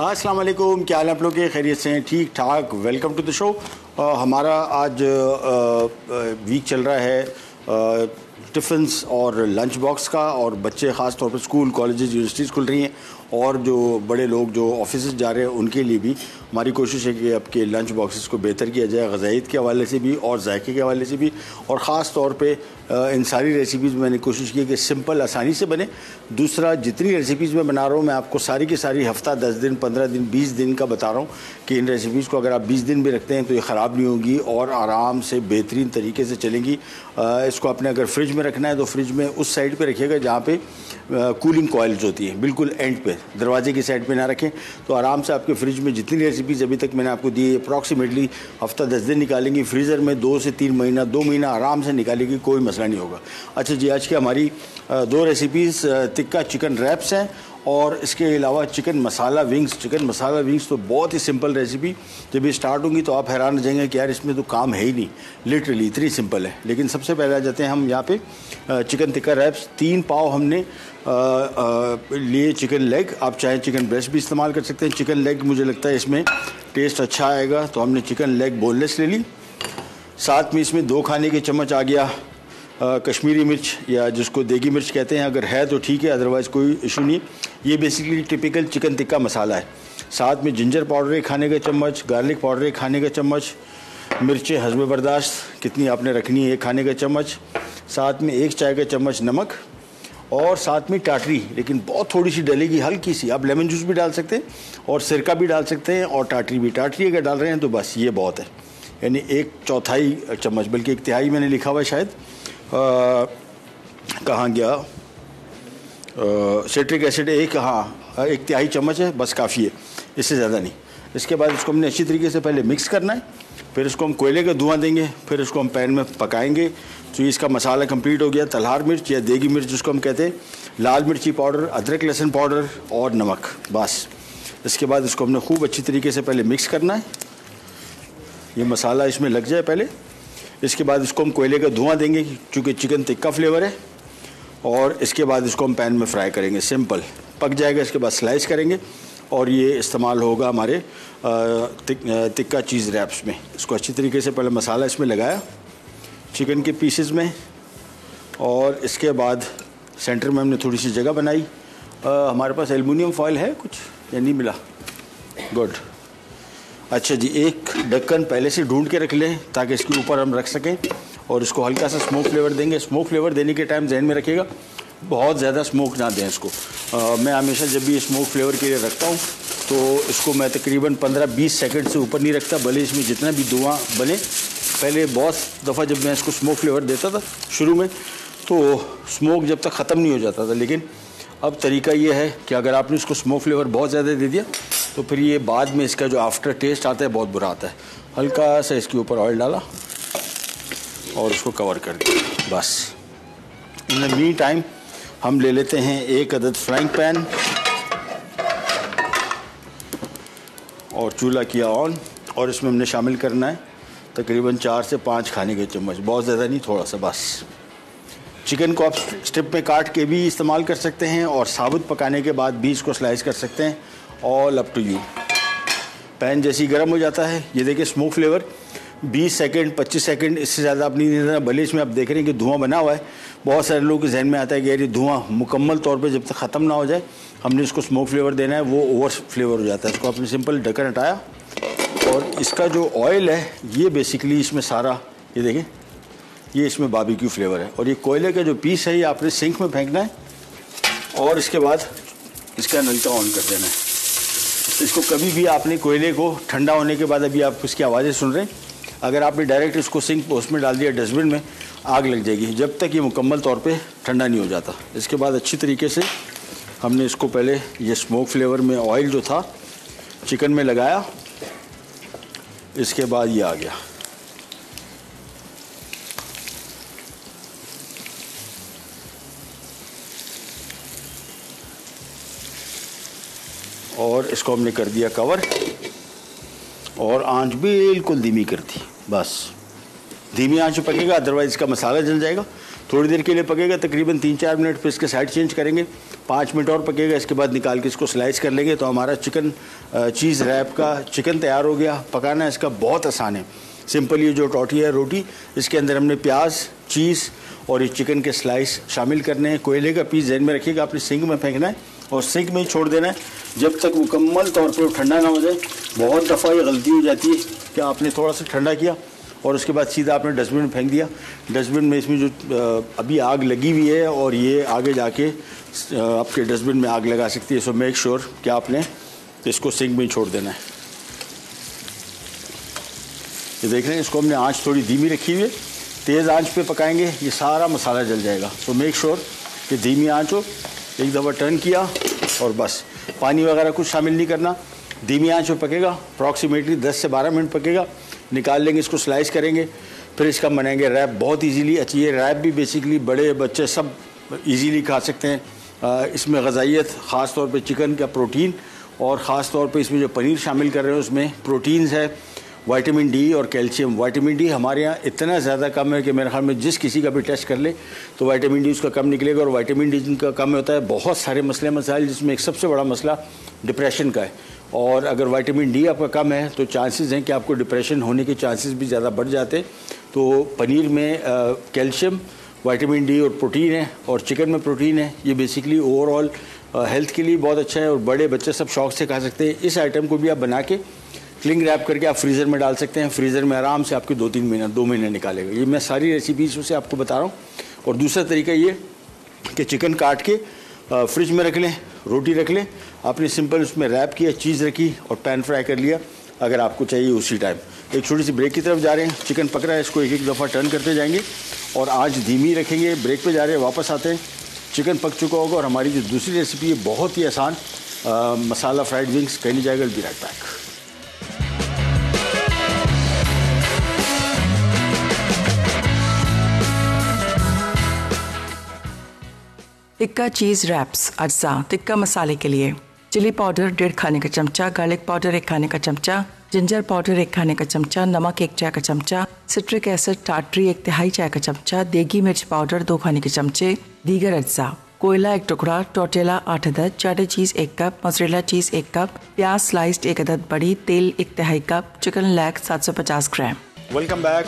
अस्सलाम वालेकुम क्या हाल है आप लोग के? खैरियत से हैं ठीक ठाक वेलकम टू द शो हमारा आज वीक चल रहा है टिफ़िन्स और लंच बॉक्स का और बच्चे ख़ास तौर पर स्कूल कॉलेजेस यूनिवर्सिटीज़ खुल रही हैं। और जो बड़े लोग जो ऑफ़िस जा रहे हैं, उनके लिए भी हमारी कोशिश है कि आपके लंच बॉक्सेस को बेहतर किया जाए गजाइत के हवाले से भी और जायके के हवाले से भी। और ख़ास तौर पे इन सारी रेसिपीज़ मैंने कोशिश की कि सिंपल आसानी से बने। दूसरा, जितनी रेसिपीज़ मैं बना रहा हूँ, मैं आपको सारी की सारी हफ़्ता, दस दिन, पंद्रह दिन, बीस दिन का बता रहा हूँ कि इन रेसिपीज़ को अगर आप बीस दिन भी रखते हैं तो ये ख़राब नहीं होगी और आराम से बेहतरीन तरीके से चलेंगी। इसको आपने अगर फ्रिज में रखना है तो फ्रिज में उस साइड पर रखिएगा जहाँ पर कूलिंग कॉयल्स होती हैं, बिल्कुल एंड पे। दरवाजे की साइड पे ना रखें तो आराम से आपके फ्रिज में जितनी रेसिपीज़ अभी तक मैंने आपको दी है अप्रॉक्सीमेटली हफ़्ता दस दिन निकालेंगी फ्रीज़र में दो से तीन महीना, दो महीना आराम से निकालेगी, कोई मसला नहीं होगा। अच्छा जी, आज की हमारी दो रेसिपीज़ टिक्का चिकन रैप्स हैं और इसके अलावा chicken masala wings chicken masala wings तो बहुत ही सिंपल रेसिपी जब ये स्टार्ट होंगी तो आप हैरान हो जाएँगे कि यार इसमें तो काम है ही नहीं। लिटरली इतनी सिंपल है। लेकिन सबसे पहले आ जाते हैं हम यहाँ पे चिकन टिक्का रैप्स तीन पाव हमने लिए चिकन लेग आप चाहे चिकन ब्रेस्ट भी इस्तेमाल कर सकते हैं। चिकन लेग मुझे लगता है इसमें टेस्ट अच्छा आएगा। तो हमने चिकन लेग बोनलेस ले ली। साथ में इसमें दो खाने के चम्मच आ गया। कश्मीरी मिर्च या जिसको देगी मिर्च कहते हैं, अगर है तो ठीक है अदरवाइज़ कोई इशू नहीं। ये basically typical chicken tikka masala है। साथ में जिंजर पाउडर एक खाने का चम्मच गार्लिक पाउडर एक खाने का चम्मच, मिर्चें हजब बर्दाश्त, कितनी आपने रखनी है एक खाने का चम्मच। साथ में एक चाय का चम्मच नमक, और साथ में टाटरी, लेकिन बहुत थोड़ी सी डलेगी हल्की सी आप लेमन जूस भी डाल सकते हैं, और सिरका भी डाल सकते हैं, और टाटरी भी। टाटरी अगर डाल रहे हैं तो बस, ये बहुत है। यानी एक चौथाई चम्मच, बल्कि एक तिहाई मैंने लिखा हुआ है शायद। कहाँ गया? सिट्रिक एसिड एक हाँ एक तिहाई चम्मच है, बस काफ़ी है, इससे ज़्यादा नहीं। इसके बाद इसको हमने अच्छी तरीके से पहले मिक्स करना है, फिर इसको हम कोयले का धुआँ देंगे, फिर इसको हम पैन में पकाएँगे। तो इसका मसाला कंप्लीट हो गया, तलहार मिर्च या देगी मिर्च जिसको हम कहते हैं, लाल मिर्ची पाउडर, अदरक लहसुन पाउडर और नमक, बस। इसके बाद इसको हमने खूब अच्छी तरीके से पहले मिक्स करना है। ये मसाला इसमें लग जाए पहले। इसके बाद इसको हम कोयले का धुआँ देंगे क्योंकि चिकन तिक्का फ्लेवर है। और इसके बाद इसको हम पैन में फ्राई करेंगे सिंपल पक जाएगा इसके बाद स्लाइस करेंगे। और ये इस्तेमाल होगा हमारे तिक, तिक्का चीज़ रैप्स में। इसको अच्छी तरीके से पहले मसाला इसमें लगाया चिकन के पीसेस में। और इसके बाद सेंटर में हमने थोड़ी सी जगह बनाई। आ, हमारे पास एलमिनियम फॉयल है कुछ? या नहीं मिला? गुड अच्छा जी एक ढक्कन पहले से ढूंढ के रख लें ताकि इसके ऊपर हम रख सकें और इसको हल्का सा स्मोक फ्लेवर देंगे। स्मोक फ्लेवर देने के टाइम जहन में रखिएगा। बहुत ज़्यादा स्मोक ना दें इसको। आ, मैं हमेशा जब भी स्मोक फ्लेवर के लिए रखता हूँ तो इसको मैं तकरीबन 15-20 सेकंड से ऊपर नहीं रखता भले इसमें जितना भी धुआँ बने। पहले बहुत दफ़ा जब मैं इसको स्मोक फ्लेवर देता था शुरू में तो स्मोक जब तक ख़त्म नहीं हो जाता था। लेकिन अब तरीका ये है कि अगर आपने इसको स्मोक फ्लेवर बहुत ज़्यादा दे दिया तो फिर ये बाद में इसका जो आफ्टर टेस्ट आता है, बहुत बुरा आता है। हल्का सा इसके ऊपर ऑयल डाला और उसको कवर कर दिया। बस। इन मी टाइम हम ले लेते हैं एक अदद फ्राइंग पैन और चूल्हा किया ऑन और इसमें हमने शामिल करना है। तकरीबन चार से पाँच खाने के चम्मच। बहुत ज़्यादा नहीं, थोड़ा सा बस। चिकन को आप स्ट्रिप में काट के भी इस्तेमाल कर सकते हैं और साबुत पकाने के बाद भी इसको स्लाइस कर सकते हैं। All up to you pan जैसे ही गर्म हो जाता है। ये देखिए स्मोक फ्लेवर 20 सेकंड 25 सेकंड इससे ज़्यादा आप नहीं देना भले इसमें आप देख रहे हैं कि धुआँ बना हुआ है। बहुत सारे लोगों के जहन में आता है कि यार ये धुआँ मुकम्मल तौर पे जब तक ख़त्म ना हो जाए, हमने इसको स्मोक फ्लेवर देना है, वो ओवर फ्लेवर हो जाता है। इसको आपने सिंपल ढक्कन हटाया। और इसका जो ऑयल है, ये बेसिकली इसमें सारा, ये देखें ये इसमें बाबी फ्लेवर है। और ये कोयले का जो पीस है, ये आपने सिंक में फेंकना है। और इसके बाद इसका नलका ऑन कर देना है। इसको कभी भी आपने कोयले को ठंडा होने के बाद अभी आप उसकी आवाज़ें सुन रहे हैं। अगर आपने डायरेक्ट इसको सिंक उसमें डाल दिया, डस्टबिन में, आग लग जाएगी। जब तक ये मुकम्मल तौर पे ठंडा नहीं हो जाता। इसके बाद अच्छी तरीके से हमने इसको पहले ये स्मोक फ्लेवर में ऑयल जो था, चिकन में लगाया। इसके बाद ये आ गया। और इसको हमने कर दिया कवर। और आँच बिल्कुल धीमी कर दी, बस। धीमी आँच पकेगा अदरवाइज़ इसका मसाला जल जाएगा। थोड़ी देर के लिए पकेगा, तकरीबन तीन चार मिनट फिर इसके साइड चेंज करेंगे। पाँच मिनट और पकेगा, इसके बाद निकाल के इसको स्लाइस कर लेंगे। तो हमारा चिकन चीज़ रैप का चिकन तैयार हो गया। पकाना इसका बहुत आसान है। सिंपल ये जो टोटी है, रोटी, इसके अंदर हमने प्याज चीज़ और ये चिकन के स्लाइस शामिल करने हैं। कोयले का पीस जहन में रखिएगा, आपने सिंक में फेंकना है और सिंक में ही छोड़ देना है। जब तक मुकम्मल तौर पर ठंडा ना हो जाए, बहुत दफ़ा ये गलती हो जाती है कि आपने थोड़ा सा ठंडा किया और उसके बाद सीधा आपने डस्टबिन में फेंक दिया। डस्टबिन में इसमें जो अभी आग लगी हुई है और ये आगे जाके आपके डस्टबिन में आग लगा सकती है। सो मेक श्योर कि आपने इसको सिंक में छोड़ देना है। ये देख रहे हैं, इसको हमने आँच थोड़ी धीमी रखी हुई है। तेज़ आँच पे पकाएँगे, ये सारा मसाला जल जाएगा। सो मेक श्योर कि धीमी आँच हो, एक दफ़ा टर्न किया और बस। पानी वगैरह कुछ शामिल नहीं करना। धीमी आँच पे पकेगा अप्रॉक्सीमेटली 10 से 12 मिनट पकेगा। निकाल लेंगे, इसको स्लाइस करेंगे, फिर इसका बनाएँगे रैप बहुत इजीली अच्छी है रैप भी बेसिकली बड़े बच्चे सब इजीली खा सकते हैं। इसमें गजाइत ख़ास तौर पे चिकन का प्रोटीन और ख़ास तौर पे इसमें जो पनीर शामिल कर रहे हैं, उसमें प्रोटीन्स है। वाइटामिन डी और कैल्शियम। वाइटामिन डी हमारे यहाँ इतना ज़्यादा कम है कि मेरे ख्याल में जिस किसी का भी टेस्ट कर ले तो वाइटामिन डी उसका कम निकलेगा और वाइटामिन डी जिनका कम होता है, बहुत सारे मसले मसाइल जिसमें एक सबसे बड़ा मसला डिप्रेशन का है। और अगर वाइटामिन डी आपका कम है तो चांसेस हैं कि आपको डिप्रेशन होने के चांसेस भी ज़्यादा बढ़ जाते तो पनीर में कैल्शियम वाइटामिन डी और प्रोटीन है और चिकन में प्रोटीन है। ये बेसिकली ओवरऑल हेल्थ के लिए बहुत अच्छा है और बड़े बच्चे सब शौक से खा सकते हैं। इस आइटम को भी आप बना के क्लिंग रैप करके आप फ्रीज़र में डाल सकते हैं। फ्रीज़र में आराम से आपके दो तीन महीना, दो महीने निकालेगा। ये मैं सारी रेसिपीज़ उसे आपको बता रहा हूँ। और दूसरा तरीका ये कि चिकन काट के फ्रिज में रख लें, रोटी रख लें। आपने सिंपल उसमें रैप किया चीज़ रखी और पैन फ्राई कर लिया, अगर आपको चाहिए उसी टाइम एक छोटी सी ब्रेक की तरफ़ जा रहे हैं। चिकन पक रहा है, इसको एक एक दफ़ा टर्न करते जाएँगे। और आज धीमी रखेंगे ब्रेक पे जा रहे हैं, वापस आते हैं। चिकन पक चुका होगा और हमारी जो दूसरी रेसिपी है, बहुत ही आसान मसाला फ्राइड विंग्स कहीं नहीं जाएगा be right back tikka cheese wraps, अज्जा, टिक्का मसाले के लिए। चिली पाउडर, डेढ़ खाने का चमचा, गार्लिक पाउडर, एक खाने का चमचा, जिंजर पाउडर, एक खाने का चमचा, नमक, एक चाय का चमचा, सिट्रिक एसिड, टाटरी, एक तिहाई चाय का चमचा, देगी मिर्च पाउडर, दो खाने के चमचे, दीगर अज्जा। कोयला, एक टुकड़ा टोटेला आठ अदद, चाटे चीज़, एक कप, मसरेला चीज़, एक कप, प्याज, स्लाइस्ड, एक अदद बड़ी, तेल, एक तिहाई कप, चिकन लैग, सात सौ पचास gram. Welcome back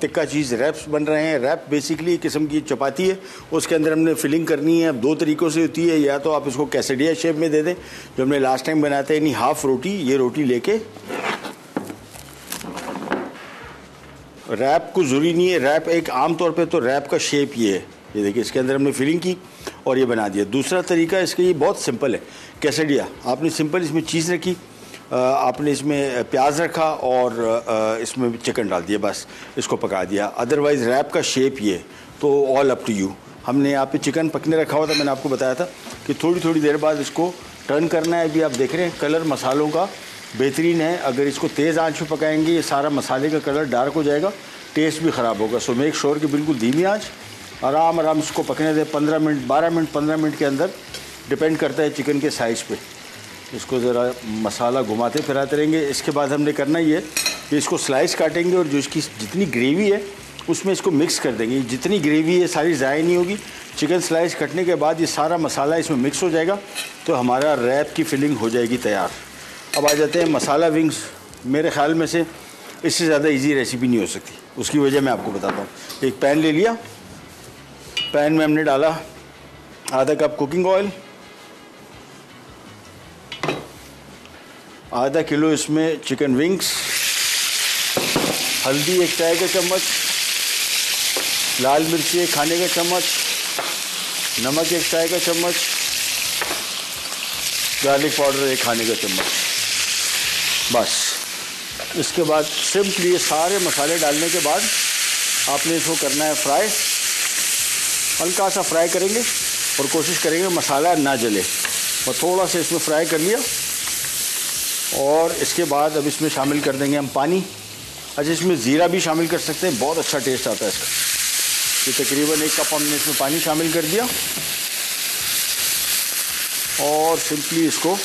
tikka cheese wraps बन रहे हैं। रैप बेसिकली किस्म की चपाती है। उसके अंदर हमने फिलिंग करनी है। दो तरीक़ों से होती है। या तो आप इसको कैसेडिया शेप में दे दें, जो हमने लास्ट टाइम बनाते हैं यानी हाफ़ रोटी, ये रोटी लेके। रैप को ज़रूरी नहीं है। रैप एक आम तौर पे तो रैप का शेप ये है। ये देखिए, इसके अंदर हमने फिलिंग की और ये बना दिया। दूसरा तरीका इसका ये बहुत सिंपल है। कैसेडिया आपने सिंपल इसमें चीज़ रखी। आपने इसमें प्याज रखा और इसमें चिकन डाल दिया, बस इसको पका दिया। अदरवाइज़ रैप का शेप ये तो ऑल अप टू यू हमने यहाँ पे चिकन पकने रखा हुआ था, मैंने आपको बताया था कि थोड़ी थोड़ी देर बाद इसको टर्न करना है। अभी आप देख रहे हैं कलर मसालों का बेहतरीन है। अगर इसको तेज़ आँच पे पकाएँगे, ये सारा मसाले का कलर डार्क हो जाएगा टेस्ट भी ख़राब होगा। सो मेक श्योर कि बिल्कुल धीमी आँच आराम आराम इसको पकने दें। पंद्रह मिनट, बारह मिनट, पंद्रह मिनट के अंदर डिपेंड करता है चिकन के साइज़ पे। इसको ज़रा मसाला घुमाते फिराते रहेंगे। इसके बाद हमने करना ये कि इसको स्लाइस काटेंगे और जो इसकी जितनी ग्रेवी है, उसमें इसको मिक्स कर देंगे। जितनी ग्रेवी है, सारी ज़ाय नहीं होगी। चिकन स्लाइस कटने के बाद ये सारा मसाला इसमें मिक्स हो जाएगा तो हमारा रैप की फिलिंग हो जाएगी तैयार। अब आ जाते हैं मसाला विंग्स मेरे ख्याल में से इससे ज़्यादा इजी रेसिपी नहीं हो सकती। उसकी वजह मैं आपको बताता हूँ। एक पैन ले लिया। पैन में हमने डाला आधा कप कुकिंग ऑयल आधा किलो इसमें चिकन विंग्स हल्दी एक चाय का चम्मच, लाल मिर्ची एक खाने का चम्मच, नमक एक चाय का चम्मच गार्लिक पाउडर एक खाने का चम्मच। बस। इसके बाद सिंपली ये सारे मसाले डालने के बाद आपने इसको करना है फ्राई। हल्का सा फ्राई करेंगे और कोशिश करेंगे मसाला ना जले। और थोड़ा सा इसमें फ्राई कर लिया। और इसके बाद अब इसमें शामिल कर देंगे हम पानी। अच्छा इसमें ज़ीरा भी शामिल कर सकते हैं, बहुत अच्छा टेस्ट आता है इसका। ये तकरीबन एक कप हमने इसमें पानी शामिल कर दिया। और सिंपली इसको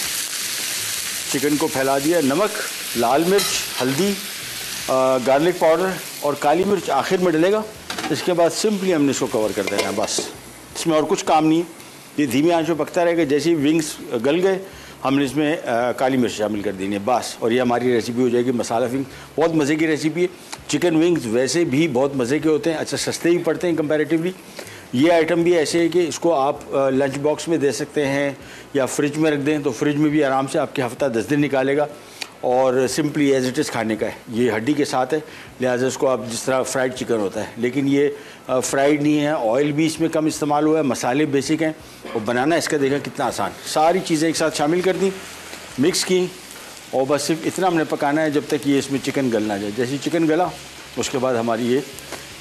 चिकन को फैला दिया, नमक, लाल मिर्च, हल्दी गार्लिक पाउडर और काली मिर्च आखिर में डलेगा। इसके बाद सिंपली हमने इसको कवर कर देना है, बस। इसमें और कुछ काम नहीं है। ये धीमी आँच में पकता रहेगा, जैसे ही विंग्स गल गए हमने इसमें काली मिर्च शामिल कर देनी है, बस। और ये हमारी रेसिपी हो जाएगी मसाला विंग बहुत मज़े की रेसिपी है। चिकन विंग्स वैसे भी बहुत मज़े के होते हैं। अच्छा सस्ते भी पड़ते हैं कंपैरेटिवली ये आइटम भी ऐसे है कि इसको आप लंच बॉक्स में दे सकते हैं या फ्रिज में रख दें तो फ्रिज में भी आराम से आपके हफ़्ता दस दिन निकालेगा। और सिंपली एज इट इज़ खाने का है। ये हड्डी के साथ है लिहाजा इसको आप जिस तरह फ्राइड चिकन होता है। लेकिन ये फ्राइड नहीं है ऑयल भी इसमें कम इस्तेमाल हुआ है मसाले बेसिक हैं। और बनाना इसका देखा कितना आसान। सारी चीज़ें एक साथ शामिल कर दी मिक्स की और बस सिर्फ़ इतना हमने पकाना है जब तक ये इसमें चिकन गलना जाए। जैसे चिकन गला उसके बाद हमारी ये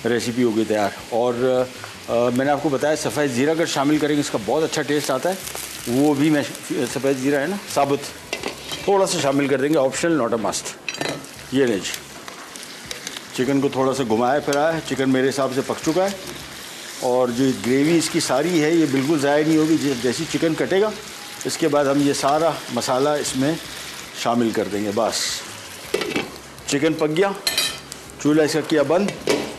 रेसिपी होगी तैयार। और आ, मैंने आपको बताया सफ़ेद ज़ीरा अगर शामिल करेंगे इसका बहुत अच्छा टेस्ट आता है। वो भी मैं सफ़ेद ज़ीरा है ना साबुत। थोड़ा सा शामिल कर देंगे। ऑप्शनल नॉट अ मस्ट ये नहीं जी। चिकन को थोड़ा सा घुमाया फिराया है। चिकन मेरे हिसाब से पक चुका है। और जो ग्रेवी इसकी सारी है ये बिल्कुल ज़ाया नहीं होगी। जैसी चिकन कटेगा इसके बाद हम ये सारा मसाला इसमें शामिल कर देंगे। बस। चिकन पक गया। चूल्हा इसका किया बंद।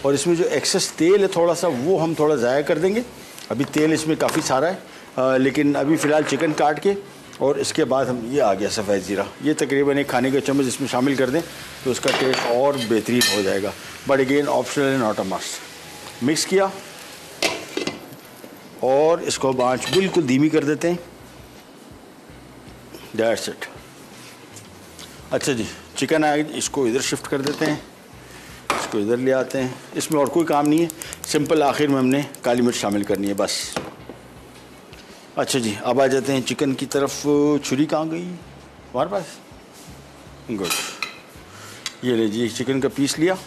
और इसमें जो एक्सेस तेल है थोड़ा सा वो हम थोड़ा ज़ाया कर देंगे। अभी तेल इसमें काफ़ी सारा है। आ, लेकिन अभी फ़िलहाल चिकन काट के और इसके बाद हम, ये आ गया सफ़ेद ज़ीरा। ये तकरीबन एक खाने का चम्मच इसमें शामिल कर दें तो उसका टेस्ट और बेहतरीन हो जाएगा। But again optional not a mix किया। और इसको अब आँच बिल्कुल धीमी कर देते हैं। डेट्स इट अच्छा जी, चिकन आए इसको इधर शिफ्ट कर देते हैं। इसको इधर ले आते हैं। इसमें और कोई काम नहीं है। सिंपल आखिर में हमने काली मिर्च शामिल करनी है, बस। अच्छा जी, अब आ जाते हैं चिकन की तरफ़। छुरी कहाँ गई? हमारे पास? गुड ये लीजिए चिकन का पीस लिया।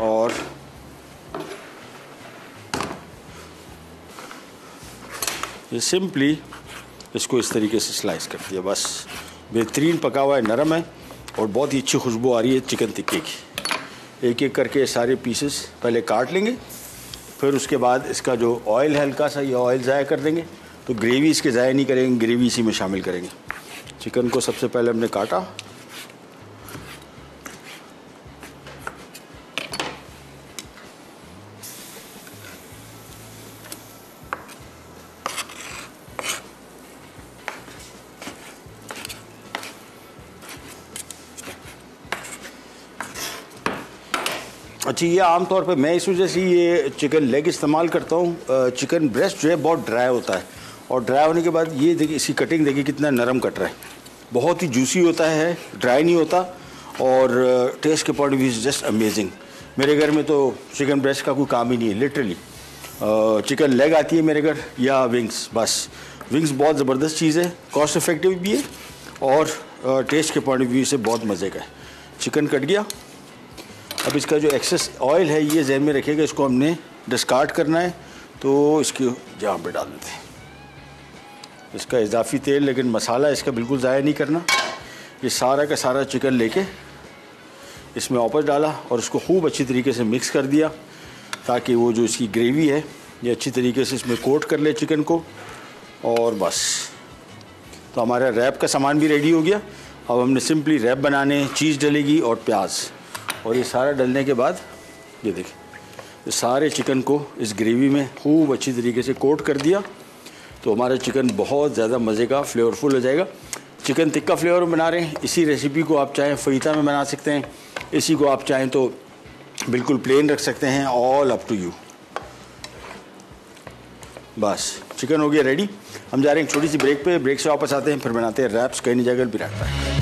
और ये सिंपली इसको इस तरीके से स्लाइस कर दिया। बस बेहतरीन पका हुआ है, नरम है और बहुत ही अच्छी खुशबू आ रही है चिकन टिक्के की। एक एक करके सारे पीसेस पहले काट लेंगे। फिर उसके बाद इसका जो ऑयल हल्का सा ये ऑयल ज़ाया कर देंगे। तो ग्रेवी इसके ज़ाया नहीं करेंगे ग्रेवी इसी में शामिल करेंगे। चिकन को सबसे पहले हमने काटा। अच्छा ये आमतौर पे मैं इस वजह से ये चिकन लेग इस्तेमाल करता हूँ। चिकन ब्रेस्ट जो है बहुत ड्राई होता है। और ड्राई होने के बाद ये देखिए, इसकी कटिंग देखिए कितना नरम कट रहा है। बहुत ही जूसी होता है ड्राई नहीं होता। और टेस्ट के point of view is just amazing मेरे घर में तो चिकन ब्रेस्ट का कोई काम ही नहीं है लिटरली चिकन लेग आती है मेरे घर, या विंग्स बस। विंग्स बहुत ज़बरदस्त चीज़ है कॉस्ट इफ़ेक्टिव भी है, और टेस्ट के पॉइंट ऑफ़ व्यू से बहुत मज़े का है। चिकन कट गया। अब इसका जो एक्सेस ऑयल है, ये जहन में रखिएगा, इसको हमने डिस्कार्ड करना है तो इसकी जहाँ पे डाल देते हैं। इसका इजाफी तेल, लेकिन मसाला इसका बिल्कुल ज़ाया नहीं करना। ये सारा का सारा चिकन लेके इसमें वापस डाला और इसको खूब अच्छी तरीके से मिक्स कर दिया, ताकि वो जो इसकी ग्रेवी है, ये अच्छी तरीके से इसमें कोट कर ले चिकन को, और बस। तो हमारा रैप का सामान भी रेडी हो गया। अब हमने सिंपली रैप बनाने, चीज़ डलेगी और प्याज। और ये सारा डलने के बाद, ये देखिए सारे चिकन को इस ग्रेवी में खूब अच्छी तरीके से कोट कर दिया। तो हमारा चिकन बहुत ज़्यादा मज़े का, फ्लेवरफुल हो जाएगा। चिकन टिक्का फ्लेवर में बना रहे हैं। इसी रेसिपी को आप चाहें फईता में बना सकते हैं। इसी को आप चाहें तो बिल्कुल प्लेन रख सकते हैं। ऑल अप टू यू बस, चिकन हो गया रेडी हम जा रहे हैं एक छोटी सी ब्रेक पे। ब्रेक से वापस आते हैं, फिर बनाते हैं रैप्स कहीं नहीं जाएगा भी रखता है।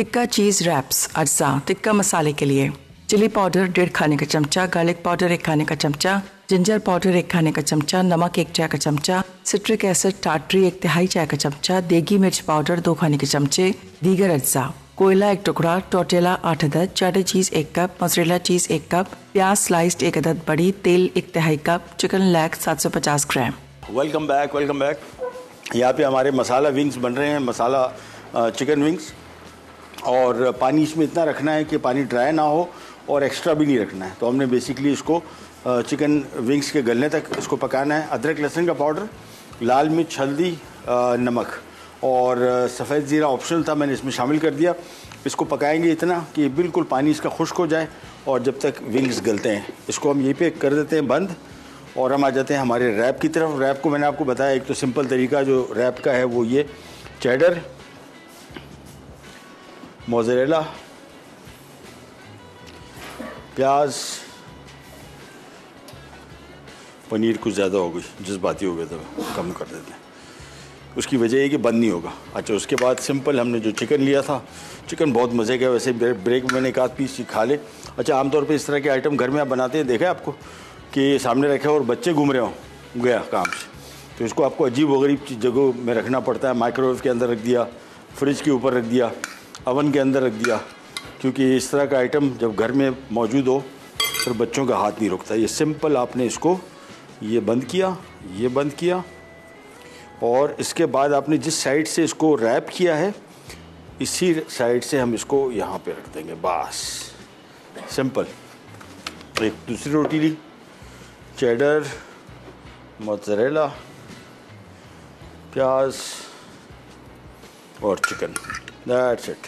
टिक्का चीज़ रैप्स, अज्जा, टिक्का मसाले के लिए। चिली पाउडर, डेढ़ खाने का चमचा, गार्लिक पाउडर, एक खाने का चमचा, जिंजर पाउडर, एक खाने का चमचा, नमक, एक चाय का चमचा, सिट्रिक एसिड, टाटरी, एक तिहाई चाय का चमचा, देगी मिर्च पाउडर, दो खाने के चमचे, दीगर अज्जा। कोयला, एक टुकड़ा, टोटेला, आठ अदद चाटे चीज़, एक कप मसरेला चीज़, एक कप, प्याज स्लाइस्ड, एक अदद बड़ी, तेल, एक तिहाई कप, चिकन लैग, सात सौ पचास gram. Welcome back welcome back यहाँ पे हमारे मसाला विंग्स बन रहे हैं, मसाला चिकन विंग्स और पानी इसमें इतना रखना है कि पानी ड्राई ना हो और एक्स्ट्रा भी नहीं रखना है। तो हमने बेसिकली इसको चिकन विंग्स के गलने तक इसको पकाना है। अदरक, लहसुन का पाउडर लाल मिर्च, हल्दी नमक और सफ़ेद ज़ीरा ऑप्शनल था, मैंने इसमें शामिल कर दिया। इसको पकाएँगे इतना कि बिल्कुल पानी इसका खुश्क हो जाए और जब तक विंग्स गलते हैं। इसको हम यहीं पे कर देते हैं बंद और हम आ जाते हैं हमारे रैप की तरफ़। रैप को मैंने आपको बताया, एक तो सिंपल तरीका जो रैप का है वो ये चैडर मोजरेला, प्याज, पनीर कुछ ज़्यादा हो गई, जज्बाती हो गया तो कम कर देते हैं। उसकी वजह ये कि बंद नहीं होगा। अच्छा उसके बाद सिंपल हमने जो चिकन लिया था, चिकन बहुत मज़े का वैसे ब्रेक में मैंने एक आध पीस खा ले। अच्छा आमतौर पे इस तरह के आइटम घर में आप बनाते हैं, देखा है आपको कि सामने रखे और बच्चे घूम रहे हों, गया काम से। तो इसको आपको अजीब वगरीब जगहों में रखना पड़ता है, माइक्रोवेव के अंदर रख दिया, फ्रिज के ऊपर रख दिया अवन के अंदर रख दिया, क्योंकि इस तरह का आइटम जब घर में मौजूद हो, फिर बच्चों का हाथ नहीं रुकता। ये सिंपल आपने इसको, ये बंद किया, ये बंद किया, और इसके बाद आपने जिस साइड से इसको रैप किया है, इसी साइड से हम इसको यहाँ पे रख देंगे, बस। सिंपल एक दूसरी रोटी ली चेडर मोज़रेला प्याज और चिकन दैट्स इट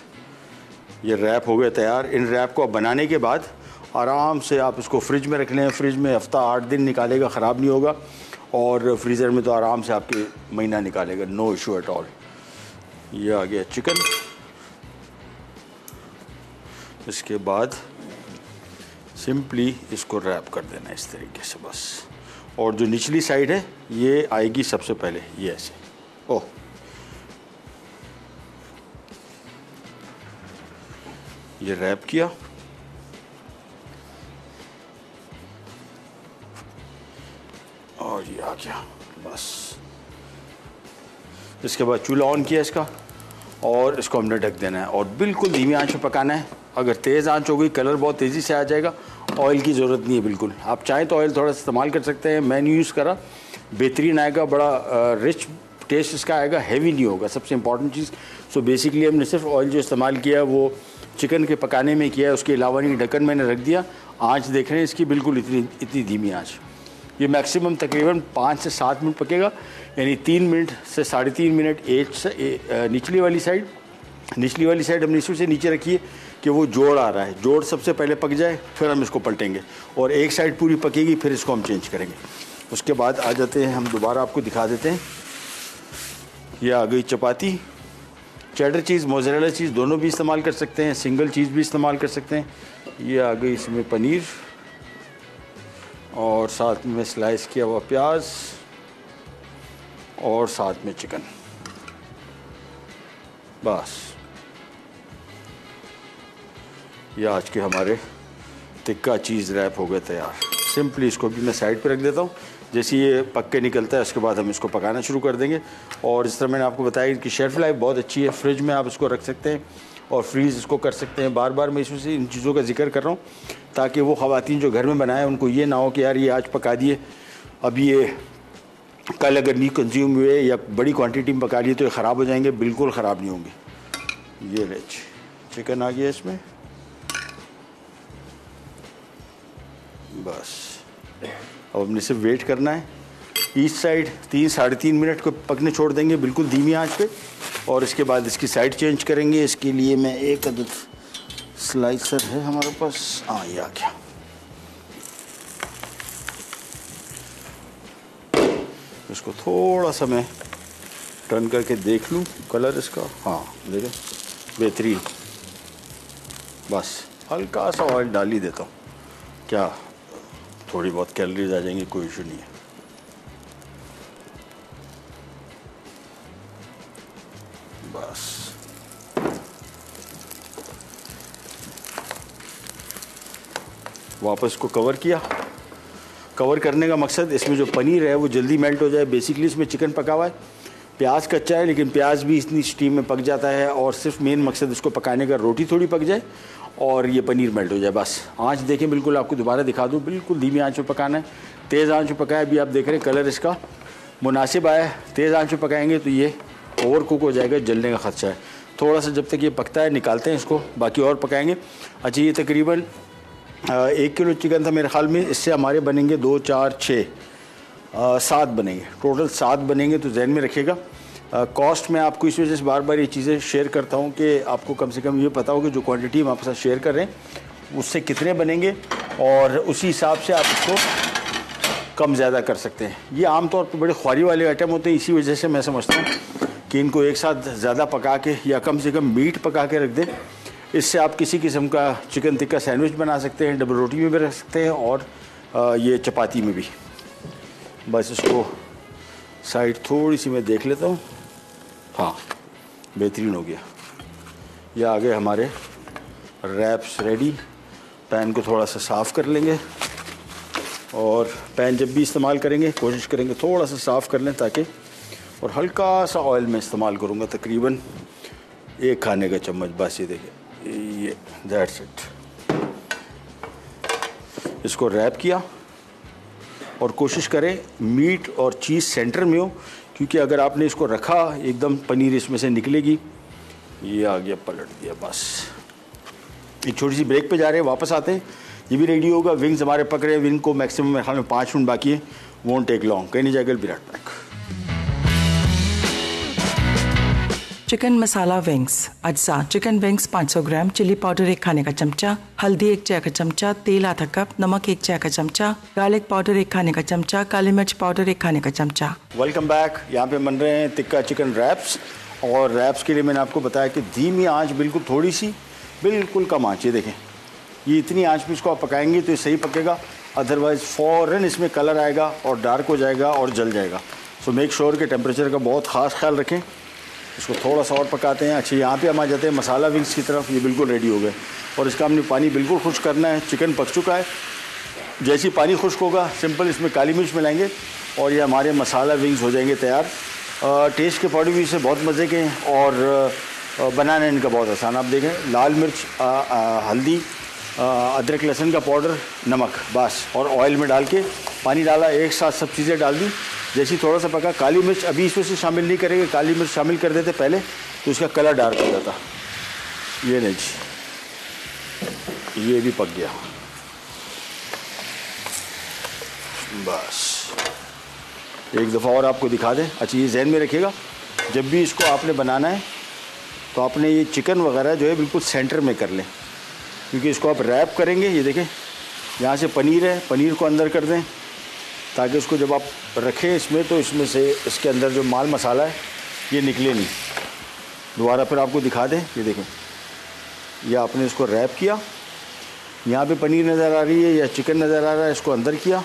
ये रैप हो गया तैयार। इन रैप को आप बनाने के बाद आराम से आप इसको फ्रिज में रख लें। फ्रिज में हफ़्ता आठ दिन निकालेगा, ख़राब नहीं होगा। और फ्रीज़र में तो आराम से आपके महीना निकालेगा। नो इशू एट ऑल ये आ गया चिकन इसके बाद सिंपली इसको रैप कर देना इस तरीके से बस। और जो निचली साइड है, ये आएगी सबसे पहले। ये ऐसे। ओह। ये रैप किया। और ये आ गया, बस। इसके बाद चूल्हा ऑन किया इसका, और इसको हमने ढक देना है। और बिल्कुल धीमी आँच में पकाना है। अगर तेज़ आँच गई कलर बहुत तेज़ी से आ जाएगा। ऑयल की ज़रूरत नहीं है बिल्कुल। आप चाहें तो ऑयल थोड़ा इस्तेमाल कर सकते हैं। मैंने यूज़ करा। बेहतरीन आएगा, बड़ा रिच टेस्ट इसका आएगा। हैवी नहीं होगा। सबसे इंपॉर्टेंट चीज़। सो बेसिकली हमने सिर्फ़ ऑयल जो इस्तेमाल किया, वो चिकन के पकाने में किया है, उसके अलावा नहीं, ढक्कन मैंने रख दिया। आँच देख रहे हैं इसकी बिल्कुल इतनी इतनी धीमी आँच। ये मैक्सिमम तकरीबन पाँच से सात मिनट पकेगा, यानी तीन मिनट से साढ़े तीन मिनट एज से निचली वाली साइड निचली वाली साइड हमने इसी से नीचे रखी है कि वो जोड़ आ रहा है। जोड़ सबसे पहले पक जाए, फिर हम इसको पलटेंगे। और एक साइड पूरी पकेगी, फिर इसको हम चेंज करेंगे। उसके बाद आ जाते हैं, हम दोबारा आपको दिखा देते हैं। यह आ गई चपाती। चैडर चीज़, मोजरेला चीज़ दोनों भी इस्तेमाल कर सकते हैं, सिंगल चीज़ भी इस्तेमाल कर सकते हैं। ये आ गई इसमें पनीर और साथ में स्लाइस किया हुआ प्याज और साथ में चिकन। बस। ये आज के हमारे टिक्का चीज़ रैप हो गए तैयार। सिंपली इसको भी मैं साइड पे रख देता हूँ। जैसे ये पक के निकलता है, उसके बाद हम इसको पकाना शुरू कर देंगे। और इस तरह मैंने आपको बताया कि शेल्फ लाइफ बहुत अच्छी है, फ्रिज में आप इसको रख सकते हैं और फ्रीज़ इसको कर सकते हैं। बार बार मैं इसमें से इन चीज़ों का ज़िक्र कर रहा हूँ ताकि वो ख़वान जो घर में बनाए उनको ये ना हो कि यार ये आज पका दिए, अब ये कल अगर नहीं कंज्यूम हुए या बड़ी क्वांटिटी में पका लिए तो ये ख़राब हो जाएँगे, बिल्कुल ख़राब नहीं होंगे। ये रेच चिकन आ गया इसमें। बस, अब हमने सिर्फ़ वेट करना है। ईस्ट साइड तीन, साढ़े तीन मिनट को पकने छोड़ देंगे, बिल्कुल धीमी आँच पे, और इसके बाद इसकी साइड चेंज करेंगे। इसके लिए मैं एक अदद स्लाइसर है हमारे पास। हाँ ये आ गया। इसको थोड़ा सा मैं टर्न करके देख लूँ कलर इसका। हाँ देखें, बेहतरीन। बस, हल्का सा ऑयल डाल ही देता हूँ। क्या, थोड़ी बहुत कैलरीज आ जाएँगी, कोई इशू नहीं है। बस वापस को कवर किया। कवर करने का मकसद इसमें जो पनीर है, वो जल्दी मेल्ट हो जाए। बेसिकली इसमें चिकन पका हुआ है। प्याज कच्चा है, लेकिन प्याज भी इतनी स्टीम में पक जाता है और सिर्फ़ मेन मकसद इसको पकाने का रोटी थोड़ी पक जाए और ये पनीर मेल्ट हो जाए बस। आँच देखें, बिल्कुल आपको दोबारा दिखा दूँ। बिल्कुल धीमी आँच में पकाना है। तेज़ आँच में पकाया अभी आप देख रहे हैं कलर इसका मुनासिब आया तेज़ आँच में पकाएँगे तो ये ओवर कुक हो जाएगा, जलने का खदशा है। थोड़ा सा जब तक ये पकता है, निकालते हैं इसको, बाकी और पकाएँगे। अच्छा ये तकरीबन एक किलो चिकन था मेरे ख्याल में, इससे हमारे बनेंगे दो, चार छः सात बनेंगे। टोटल सात बनेंगे तो जहन में रखिएगा। कॉस्ट में आपको इस वजह से बार बार ये चीज़ें शेयर करता हूँ कि आपको कम से कम ये पता हो कि जो क्वांटिटी हम आपके साथ शेयर कर रहे हैं, उससे कितने बनेंगे और उसी हिसाब से आप इसको कम ज़्यादा कर सकते हैं। ये आमतौर पर बड़े ख्वारी वाले आइटम होते हैं, इसी वजह से मैं समझता हूँ। कि इनको एक साथ ज़्यादा पका के या कम से कम मीट पका के रख दें। इससे आप किसी किस्म का चिकन टिक्का सैंडविच बना सकते हैं, डबल रोटी में भी रख सकते हैं और ये चपाती में भी। बस इसको साइड थोड़ी सी मैं देख लेता हूँ। हाँ बेहतरीन हो गया। ये आ गए हमारे रैप्स रेडी। पैन को थोड़ा सा साफ़ कर लेंगे और पैन जब भी इस्तेमाल करेंगे, कोशिश करेंगे थोड़ा सा साफ़ कर लें ताकि और हल्का सा ऑयल में इस्तेमाल करूँगा तकरीबन एक खाने का चम्मच, बस ये देखिए, ये दैट्स इट इसको रैप किया और कोशिश करें मीट और चीज़ सेंटर में हो, क्योंकि अगर आपने इसको रखा, एकदम पनीर इसमें से निकलेगी, ये आ गया, पलट दिया बस। एक छोटी सी ब्रेक पे जा रहे हैं, वापस आते हैं। ये भी रेडी होगा विंग्स हमारे पकड़े विंग को मैक्सिमम मेरे ख्याल में पाँच मिनट बाकी है वोंट टेक लॉन्ग कहीं नहीं जाएगा विराट पैक चिकन मसाला विंग्स अज्जा chicken wings 500 gram chilli powder एक खाने का चमचा, हल्दी एक चाय का चमचा, तेल आधा कप, नमक एक चाय का चमचा गार्लिक पाउडर एक खाने का चमचा, काली मिर्च पाउडर एक खाने का चमचा। वेलकम बैक यहाँ पे बन रहे हैं तिक्का चिकन रैप्स और रैप्स के लिए मैंने आपको बताया कि धीमी आँच बिल्कुल थोड़ी सी बिल्कुल कम आँच, ये देखें। ये इतनी आँच में इसको आप पकाएँगे तो ये सही पकेगा अदरवाइज़ फ़ौरन इसमें कलर आएगा और डार्क हो जाएगा और जल जाएगा। सो मेक श्योर के टेम्परेचर का बहुत ख़ास ख्याल रखें। इसको थोड़ा सा और पकाते हैं। अच्छा यहाँ पे हम आ जाते हैं मसाला विंग्स की तरफ़। ये बिल्कुल रेडी हो गए। और इसका हमने पानी बिल्कुल खुश्क करना है। चिकन पक चुका है। जैसे ही पानी खुश्क होगा सिंपल इसमें काली मिर्च मिलाएँगे और ये हमारे मसाला विंग्स हो जाएँगे तैयार। टेस्ट के पॉइंट भी इसे बहुत मज़े के हैं और बनाना इनका बहुत आसान आप देखें लाल मिर्च आ, आ, हल्दी अदरक लहसुन का पाउडर नमक बस। और ऑयल में डाल के पानी डाला एक साथ सब चीज़ें डाल दी। जैसे थोड़ा सा पका, काली मिर्च अभी इसमें से शामिल नहीं करेंगे, काली मिर्च शामिल कर देते पहले तो इसका कलर डार्क हो जाता। ये नहीं जी, ये भी पक गया। बस। एक दफ़ा और आपको दिखा दें। अच्छा ये जहन में रखिएगा। जब भी इसको आपने बनाना है तो आपने ये चिकन वगैरह जो है बिल्कुल सेंटर में कर लें। क्योंकि इसको आप रैप करेंगे, ये देखें। यहाँ से पनीर है, पनीर को अंदर कर दें। ताकि उसको जब आप रखें इसमें तो इसमें से इसके अंदर जो माल मसाला है, ये निकले नहीं। दोबारा फिर आपको दिखा दें, ये देखें। ये आपने इसको रैप किया। यहाँ पे पनीर नज़र आ रही है, या चिकन नज़र आ रहा है, इसको अंदर किया।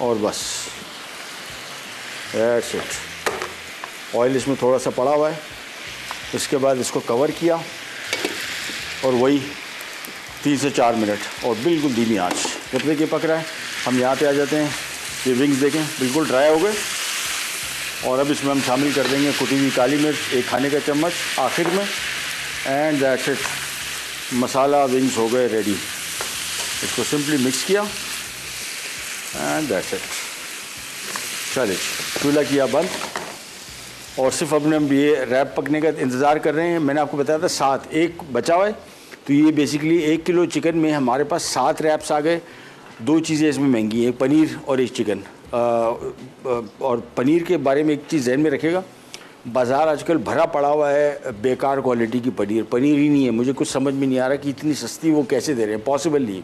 और बस। एट्स इट ऑयल इसमें थोड़ा सा पड़ा हुआ है। इसके बाद इसको कवर किया। और वही तीन से चार मिनट। और बिल्कुल धीमी आँच। तक ये पक रहा है? हम यहाँ पे आ जाते हैं। ये विंग्स देखें, बिल्कुल ड्राई हो गए। और अब इसमें हम शामिल कर देंगे कुटी हुई काली मिर्च, एक खाने का चम्मच, आखिर में। And that's it masala wings हो गए रेडी इसको सिंपली मिक्स किया। एंड दैट्स इट चलिए, चूल्हा किया बंद। और सिर्फ़ अपने हम ये रैप पकने का इंतज़ार कर रहे हैं। मैंने आपको बताया था सात, एक बचा हुआ है। तो ये बेसिकली एक किलो चिकन में हमारे पास सात रैप्स आ गए। दो चीज़ें इसमें महँगी हैं पनीर और एक चिकन। और पनीर के बारे में एक चीज़ जहन में रखेगा बाज़ार आजकल भरा पड़ा हुआ है बेकार क्वालिटी की पनीर। पनीर ही नहीं है मुझे कुछ समझ में नहीं आ रहा कि इतनी सस्ती वो कैसे दे रहे हैं पॉसिबल नहीं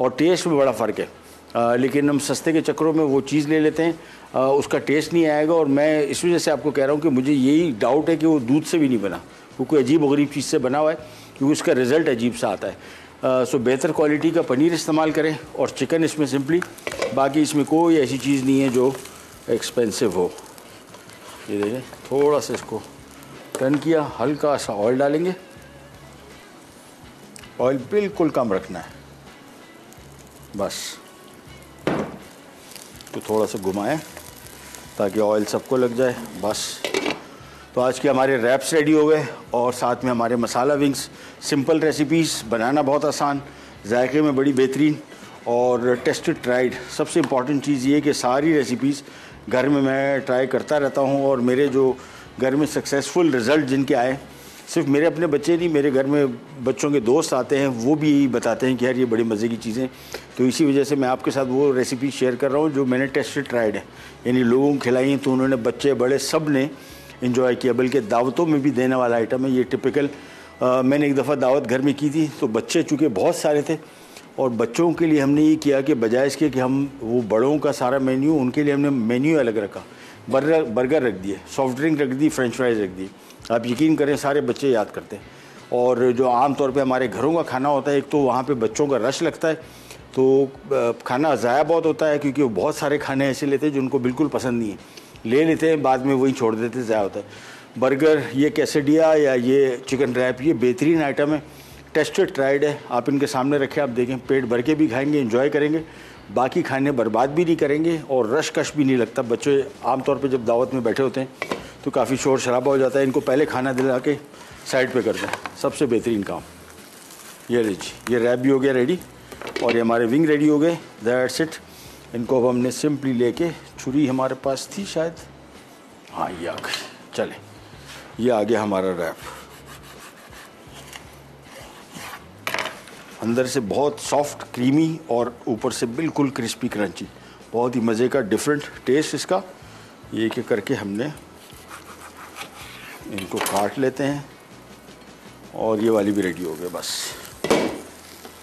और टेस्ट में बड़ा फ़र्क है। आ, लेकिन हम सस्ते के चक्करों में वो चीज़ ले लेते हैं आ, उसका टेस्ट नहीं आएगा और मैं इस वजह से आपको कह रहा हूँ कि मुझे यही डाउट है कि वो दूध से भी नहीं बना वो कोई अजीब गरीब चीज़ से बना हुआ है क्योंकि उसका रिज़ल्ट अजीब सा आता है। सो बेहतर क्वालिटी का पनीर इस्तेमाल करें और चिकन इसमें सिंपली, बाकी इसमें कोई ऐसी चीज़ नहीं है जो एक्सपेंसिव हो। ये देखें थोड़ा सा इसको टर्न किया, हल्का सा ऑयल डालेंगे। ऑयल बिल्कुल कम रखना है। बस। तो थोड़ा सा घुमाएँ ताकि ऑयल सबको लग जाए। बस। तो आज के हमारे रैप्स रेडी हो गए और साथ में हमारे मसाला विंग्स सिंपल रेसिपीज़ बनाना बहुत आसान, जायके में बड़ी बेहतरीन और टेस्टेड ट्राइड सबसे इंपॉर्टेंट चीज़ ये कि सारी रेसिपीज़ घर में मैं ट्राई करता रहता हूँ और मेरे जो घर में सक्सेसफुल रिज़ल्ट जिनके आए, सिर्फ़ मेरे अपने बच्चे नहीं, मेरे घर में बच्चों के दोस्त आते हैं, वो भी यही बताते हैं कि यार ये बड़ी मज़े की चीज़ें तो इसी वजह से मैं आपके साथ वो रेसिपी शेयर कर रहा हूँ जो मैंने टेस्टेड ट्राइड है। यानी लोगों को खिलाई हैं तो उन्होंने बच्चे, बड़े, सबने इन्जॉय किया। बल्कि दावतों में भी देने वाला आइटम है। ये टिपिकल मैंने एक दफ़ा दावत घर में की थी तो बच्चे चूँकि बहुत सारे थे, और बच्चों के लिए हमने ये किया कि बजाय इसके कि हम वो बड़ों का सारा मेन्यू उनके लिए हमने मेन्यू अलग रखा। बर्गर बर्गर रख दिए सॉफ्ट ड्रिंक रख दी फ्रेंच फ्राइज रख दी। आप यकीन करें, सारे बच्चे याद करते हैं। और जो आम तौर पे हमारे घरों का खाना होता है, एक तो वहाँ पे बच्चों का रश लगता है तो खाना ज़ाया बहुत होता है, क्योंकि वो बहुत सारे खाने ऐसे लेते हैं, जिनको बिल्कुल पसंद नहीं है। ले लेते हैं, बाद में वही छोड़ देते ज़्यादा होता है बर्गर, ये कैसेडिया या ये चिकन रैप ये बेहतरीन आइटम है। टेस्टेड ट्राइड है। आप इनके सामने रखें, आप देखें, पेट भर के भी खाएँगे इंजॉय करेंगे। बाकी खाने बर्बाद भी नहीं करेंगे और रश कश भी नहीं लगता। बच्चे आमतौर पर जब दावत में बैठे होते हैं तो काफ़ी शोर शराबा हो जाता है। इनको पहले खाना दिला के साइड पे कर दें। सबसे बेहतरीन काम। ये लीजिए, ये रैप भी हो गया रेडी और ये हमारे विंग रेडी हो गए। दैट्स इट इनको अब हमने सिंपली लेके छुरी हमारे पास थी शायद। हाँ ये आ गई चले। ये आ गया हमारा रैप। अंदर से बहुत सॉफ्ट, क्रीमी और ऊपर से बिल्कुल क्रिस्पी क्रंची। बहुत ही मज़े का डिफरेंट टेस्ट इसका। ये के करके हमने इनको काट लेते हैं। और ये वाली भी रेडी हो गए बस।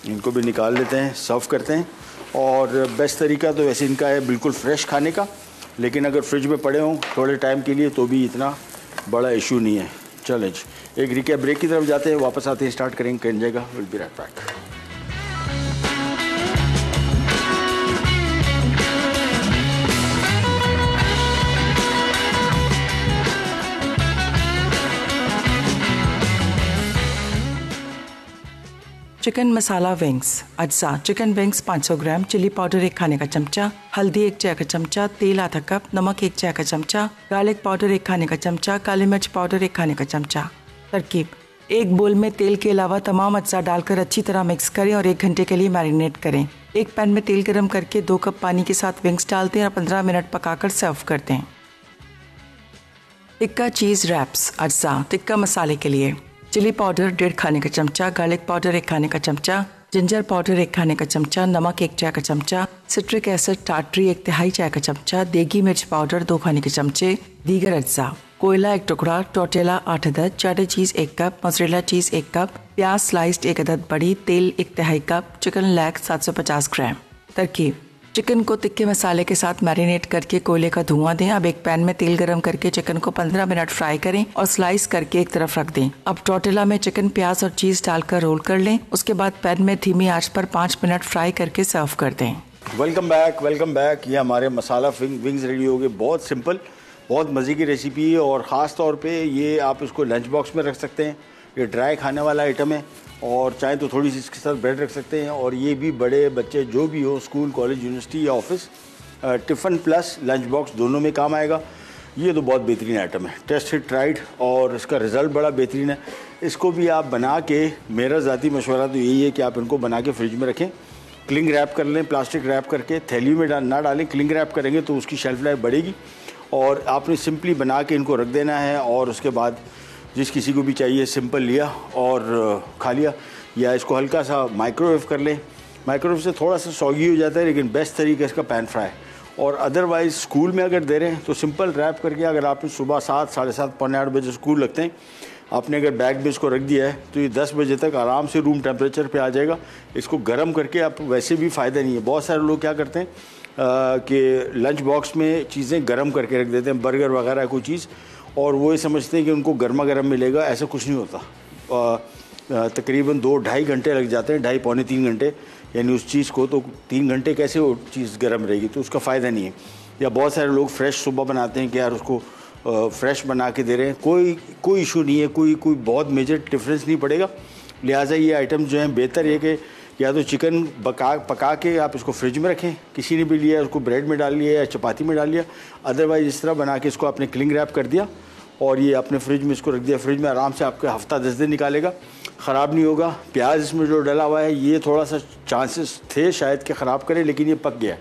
इनको भी निकाल लेते हैं सर्व करते हैं। और बेस्ट तरीका तो वैसे इनका है बिल्कुल फ्रेश खाने का, लेकिन अगर फ्रिज में पड़े हों थोड़े टाइम के लिए तो भी इतना बड़ा इशू नहीं है। चलें एक रिक्या ब्रेक की तरफ़ जाते हैं, वापस आते हैं स्टार्ट करेंगे, कहीं जाएगा will be right back chicken masala wings अज्जा chicken wings 500 gram chilli powder एक खाने का चमचा. हल्दी एक चाय का चमचा. तेल आधा कप नमक एक चाय का चमचा. गार्लिक पाउडर एक खाने का चमचा. काली मिर्च पाउडर एक खाने का चमचा. तरकीब. एक बोल में तेल के अलावा तमाम अज्जा डालकर अच्छी तरह मिक्स करें और एक घंटे के लिए मैरिनेट करें. एक पैन में तेल गर्म करके दो कप पानी के साथ विंग्स डालते हैं और पंद्रह मिनट पकाकर सर्व करते हैं. टिक्का चीज़ रैप्स अज्जा, टिक्का मसाले के लिए. चिली पाउडर, डेढ़ खाने का चमचा, गार्लिक पाउडर, एक खाने का चमचा, जिंजर पाउडर, एक खाने का चमचा, नमक, एक चाय का चमचा, सिट्रिक एसिड, टाटरी, एक तिहाई चाय का चमचा, देगी मिर्च पाउडर, दो खाने के चमचे, दीगर अज्जा, कोयला, एक टुकड़ा टोटेला आठ अदद चाटे चीज़, एक कप, मसरेला चीज़, एक कप, प्याज स्लाइस्ड, एक अदद बड़ी, तेल, एक तिहाई कप, चिकन लैग, सात सौ पचास ग्राम। तरकीब चिकन को तिक्के मसाले के साथ मैरिनेट करके कोयले का धुआँ दें। अब एक पैन में तेल गरम करके चिकन को 15 मिनट फ्राई करें और स्लाइस करके एक तरफ़ रख दें। अब टोटेला में चिकन, प्याज और चीज़ डालकर रोल कर लें। उसके बाद पैन में धीमी आँच पर पाँच मिनट फ्राई करके सर्व कर दें। Welcome back welcome back. ये हमारे मसाला विंग्स रेडी हो गए। बहुत सिंपल, बहुत मज़े की रेसिपी है और ख़ास तौर पे ये आप इसको लंच बॉक्स में रख सकते हैं। ये ड्राई खाने वाला आइटम है और चाहे तो थोड़ी सी इसके साथ ब्रेड रख सकते हैं और ये भी बड़े बच्चे जो भी हो स्कूल कॉलेज यूनिवर्सिटी या office tiffin plus lunch box दोनों में काम आएगा। ये तो बहुत बेहतरीन आइटम है। टेस्ट हिट ट्राइड और इसका रिज़ल्ट बड़ा बेहतरीन है। इसको भी आप बना के, मेरा ज़ाती मशवरा तो यही है कि आप इनको बना के फ्रिज में रखें क्लिंग रैप कर लें प्लास्टिक रैप करके थैली में डाल ना डालें क्लिंग रैप करेंगे तो उसकी शेल्फ लाइफ बढ़ेगी। और आपने सिंपली बना के इनको रख देना है और उसके बाद जिस किसी को भी चाहिए सिंपल लिया और खा लिया। या इसको हल्का सा माइक्रोवेव कर लें। माइक्रोवेव से थोड़ा सा सॉगी हो जाता है, लेकिन बेस्ट तरीका इसका पैन फ्राई और अदरवाइज़ स्कूल में अगर दे रहे हैं तो सिंपल रैप करके अगर आपने सुबह सात, साढ़े सात, पौने आठ बजे स्कूल लगते हैं, आपने अगर बैग में इसको रख दिया है तो ये दस बजे तक आराम से रूम टेम्परेचर पे आ जाएगा। इसको गर्म करके आप वैसे भी फ़ायदा नहीं है। बहुत सारे लोग क्या करते हैं कि लंच बॉक्स में चीज़ें गर्म करके रख देते हैं बर्गर वगैरह कोई चीज़। और वो ये समझते हैं कि उनको गर्मा गर्म मिलेगा, ऐसा कुछ नहीं होता। तकरीबन दो ढाई घंटे लग जाते हैं, ढाई पौने तीन घंटे, यानी उस चीज़ को तो तीन घंटे कैसे वो चीज़ गर्म रहेगी तो उसका फ़ायदा नहीं है। या बहुत सारे लोग फ्रेश सुबह बनाते हैं कि यार उसको फ्रेश बना के दे रहे हैं। कोई कोई इशू नहीं है, कोई कोई बहुत मेजर डिफरेंस नहीं पड़ेगा। लिहाजा ये आइटम जो हैं बेहतर है कि या तो चिकन पका पका के आप इसको फ्रिज में रखें, किसी ने भी लिया, उसको ब्रेड में डाल लिया या चपाती में डाल लिया अदरवाइज़ इस तरह बना के इसको आपने क्लिंग रैप कर दिया और ये अपने फ्रिज में इसको रख दिया। फ्रिज में आराम से आपके हफ़्ता दस दिन निकालेगा, ख़राब नहीं होगा। प्याज इसमें जो डला हुआ है, ये थोड़ा सा चांसेस थे शायद कि ख़राब करे, लेकिन ये पक गया है।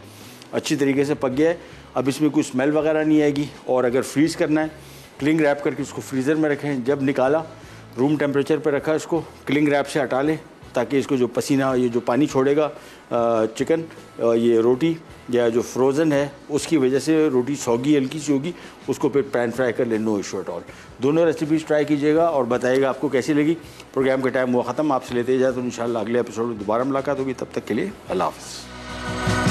अच्छी तरीके से पक गया है। अब इसमें कोई स्मेल वगैरह नहीं आएगी और अगर फ्रीज़ करना है क्लिंग रैप करके उसको फ्रीज़र में रखें। जब निकाला रूम टेम्परेचर पर रखा इसको क्लिंग रैप से हटा लें। ताकि इसको जो पसीना, ये जो पानी छोड़ेगा चिकन ये रोटी या जो फ्रोज़न है, उसकी वजह से रोटी सौगी हल्की सी होगी, उसको फिर पैन फ्राई कर ले नो इशू एट ऑल दोनों रेसिपीज़ ट्राई कीजिएगा और बताइएगा आपको कैसी लगी. प्रोग्राम का टाइम हुआ ख़त्म, आपसे लेते जाए तो इन अगले एपिसोड में दोबारा मुलाकात होगी. तब तक के लिए अल्लाह हाफ़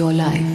your life.